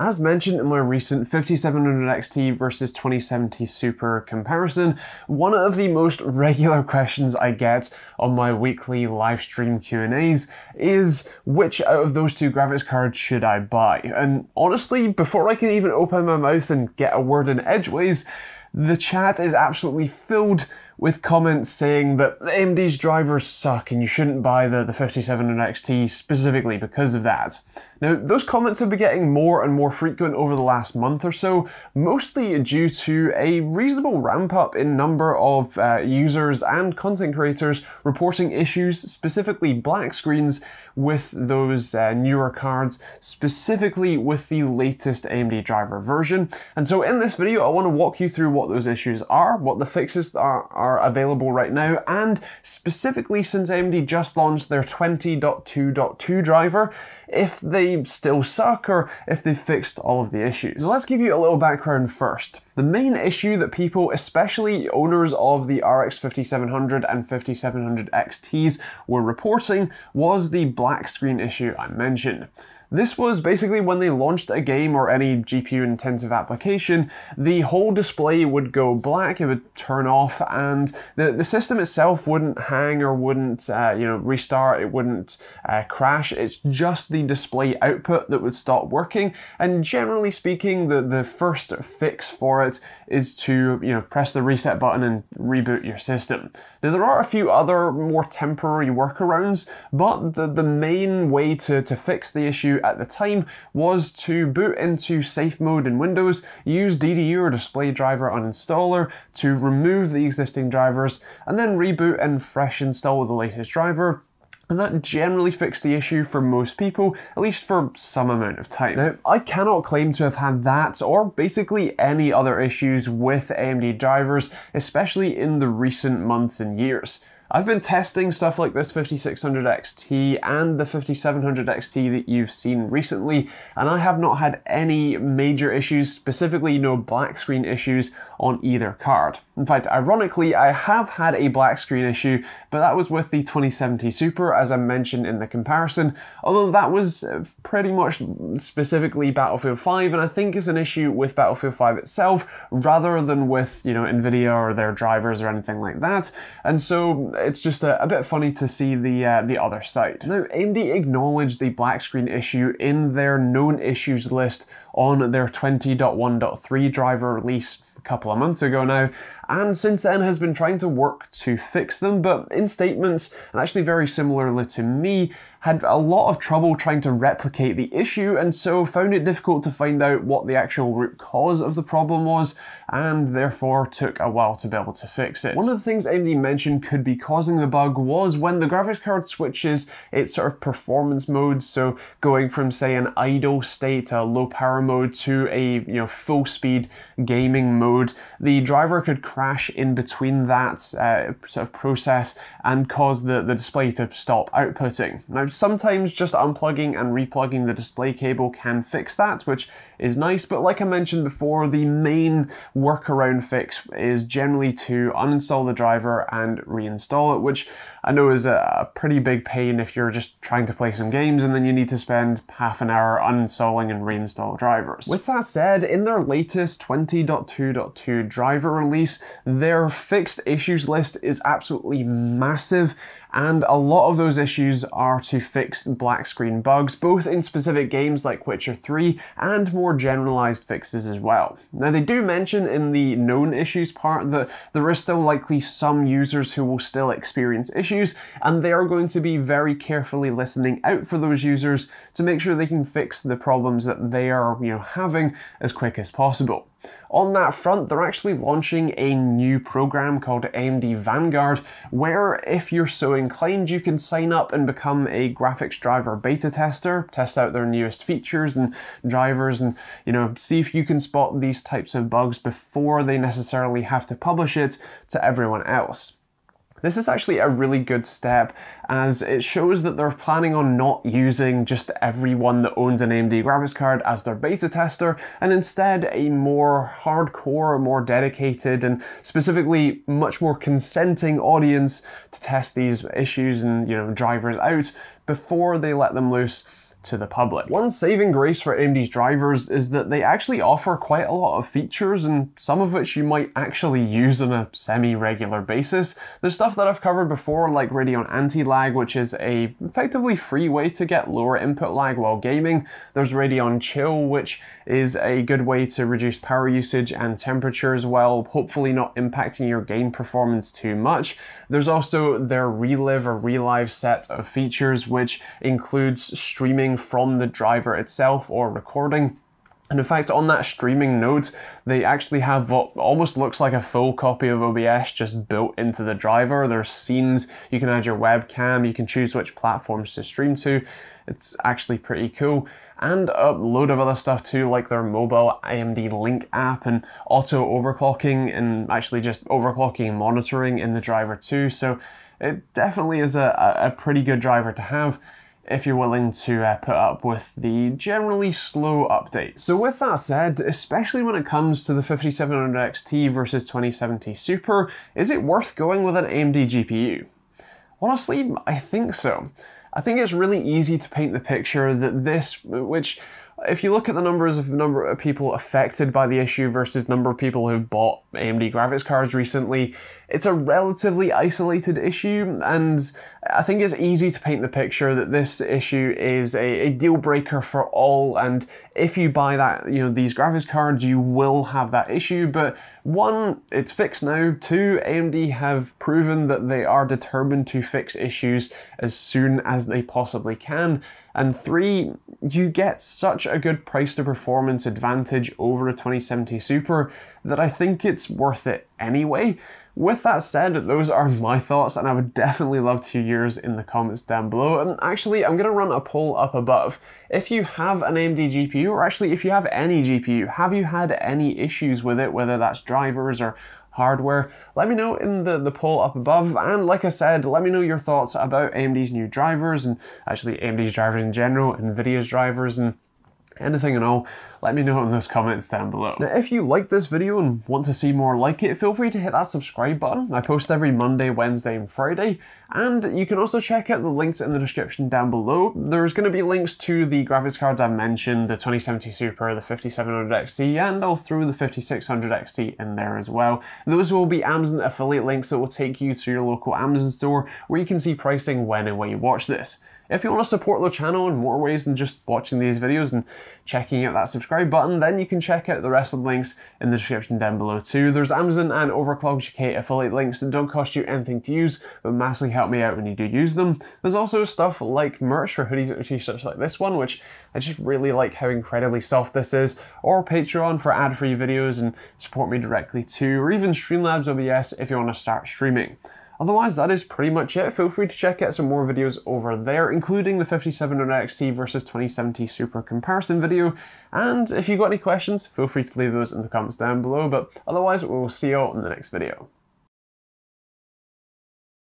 As mentioned in my recent 5700 XT versus 2070 Super comparison, one of the most regular questions I get on my weekly live stream Q&As is which out of those two graphics cards should I buy? And honestly, before I can even open my mouth and get a word in edgeways, the chat is absolutely filled with comments saying that AMD's drivers suck and you shouldn't buy the, the 5700 XT specifically because of that. Now, those comments have been getting more and more frequent over the last month or so, mostly due to a reasonable ramp up in number of uh, users and content creators reporting issues, specifically black screens, with those uh, newer cards, specifically with the latest AMD driver version. And so in this video, I want to walk you through what those issues are, what the fixes are, are available right now, and specifically since AMD just launched their 20.2.2 driver, if they still suck or if they've fixed all of the issues. let's give you a little background first. The main issue that people, especially owners of the RX 5700 and 5700 XTs, were reporting was the black screen issue I mentioned. This was basically when they launched a game or any GPU intensive application, the whole display would go black, it would turn off, and the, the system itself wouldn't hang or wouldn't uh, you know restart, it wouldn't uh, crash. It's just the display output that would stop working. And generally speaking, the, the first fix for it is to you know press the reset button and reboot your system. Now there are a few other more temporary workarounds, but the, the main way to, to fix the issue at the time was to boot into safe mode in Windows, use DDU or display driver uninstaller to remove the existing drivers, and then reboot and fresh install the latest driver and that generally fixed the issue for most people, at least for some amount of time. Now, I cannot claim to have had that or basically any other issues with AMD drivers, especially in the recent months and years. I've been testing stuff like this 5600 XT and the 5700 XT that you've seen recently, and I have not had any major issues, specifically no black screen issues on either card. In fact, ironically, I have had a black screen issue, but that was with the 2070 Super, as I mentioned in the comparison, although that was uh, pretty much specifically Battlefield 5, and I think is an issue with Battlefield 5 itself, rather than with, you know, NVIDIA or their drivers or anything like that, and so it's just a, a bit funny to see the, uh, the other side. Now, AMD acknowledged the black screen issue in their known issues list on their 20.1.3 driver release a couple of months ago now, and since then has been trying to work to fix them, but in statements, and actually very similarly to me, had a lot of trouble trying to replicate the issue and so found it difficult to find out what the actual root cause of the problem was and therefore took a while to be able to fix it. One of the things AMD mentioned could be causing the bug was when the graphics card switches its sort of performance modes, so going from say an idle state, to low power mode to a you know full speed gaming mode, the driver could crash in between that uh, sort of process and cause the, the display to stop outputting. Now sometimes just unplugging and replugging the display cable can fix that, which is nice, but like I mentioned before, the main workaround fix is generally to uninstall the driver and reinstall it, which I know is a, pretty big pain if you're just trying to play some games and then you need to spend half an hour uninstalling and reinstall drivers. With that said, in their latest 20.2.2 driver release, their fixed issues list is absolutely massive and a lot of those issues are to fix black screen bugs, both in specific games like Witcher 3 and more generalized fixes as well. Now they do mention in the known issues part that there is still likely some users who will still experience issues and they are going to be very carefully listening out for those users to make sure they can fix the problems that they are you know having as quick as possible. On that front, they're actually launching a new program called AMD Vanguard, where if you're so inclined, you can sign up and become a graphics driver beta tester, test out their newest features and drivers, and you know, see if you can spot these types of bugs before they necessarily have to publish it to everyone else. This is actually a really good step as it shows that they're planning on not using just everyone that owns an AMD graphics card as their beta tester and instead a more hardcore, more dedicated and specifically much more consenting audience to test these issues and you know drivers out before they let them loose to the public. One saving grace for AMD's drivers is that they actually offer quite a lot of features and some of which you might actually use on a semi-regular basis. There's stuff that I've covered before like Radeon Anti-Lag which is a effectively free way to get lower input lag while gaming. There's Radeon Chill which is a good way to reduce power usage and temperatures while hopefully not impacting your game performance too much. There's also their Relive or Relive set of features which includes streaming from the driver itself or recording. And in fact, on that streaming node, they actually have what almost looks like a full copy of OBS just built into the driver. There's scenes, you can add your webcam, you can choose which platforms to stream to. It's actually pretty cool. And a load of other stuff too, like their mobile AMD Link app and auto overclocking and actually just overclocking monitoring in the driver too. So it definitely is a, a pretty good driver to have if you're willing to uh, put up with the generally slow updates. So with that said, especially when it comes to the 5700 XT versus 2070 Super, is it worth going with an AMD GPU? Honestly, I think so. I think it's really easy to paint the picture that this, which if you look at the numbers of number of people affected by the issue versus number of people who've bought AMD graphics cards recently, it's a relatively isolated issue, and I think it's easy to paint the picture that this issue is a, a, deal breaker for all. And if you buy that, you know, these graphics cards, you will have that issue. But one, it's fixed now. Two, AMD have proven that they are determined to fix issues as soon as they possibly can. And three, you get such a good price to performance advantage over a 2070 Super that I think it's worth it anyway. With that said, those are my thoughts, and I would definitely love to hear yours in the comments down below. And actually, I'm going to run a poll up above. If you have an AMD GPU, or actually if you have any GPU, have you had any issues with it, whether that's drivers or hardware, let me know in the, the poll up above. And like I said, let me know your thoughts about AMD's new drivers and actually AMD's drivers in general, NVIDIA's drivers, and anything and all, let me know in those comments down below. Now, if you like this video and want to see more like it, feel free to hit that subscribe button. I post every Monday, Wednesday, and Friday. And you can also check out the links in the description down below. There's going to be links to the graphics cards I mentioned, the 2070 Super, the 5700 XT, and I'll throw the 5600 XT in there as well. Those will be Amazon affiliate links that will take you to your local Amazon store where you can see pricing when and where you watch this. If you want to support the channel in more ways than just watching these videos and checking out that subscribe button, then you can check out the rest of the links in the description down below too. There's Amazon and Overclock UK affiliate links that don't cost you anything to use, but massively help me out when you do use them. There's also stuff like merch for hoodies or t-shirts like this one, which I just really like how incredibly soft this is, or Patreon for ad-free videos and support me directly too, or even Streamlabs OBS if you want to start streaming. Otherwise, that is pretty much it. Feel free to check out some more videos over there, including the 5700 XT versus 2070 Super comparison video. And if you've got any questions, feel free to leave those in the comments down below. But otherwise, we'll see you all in the next video.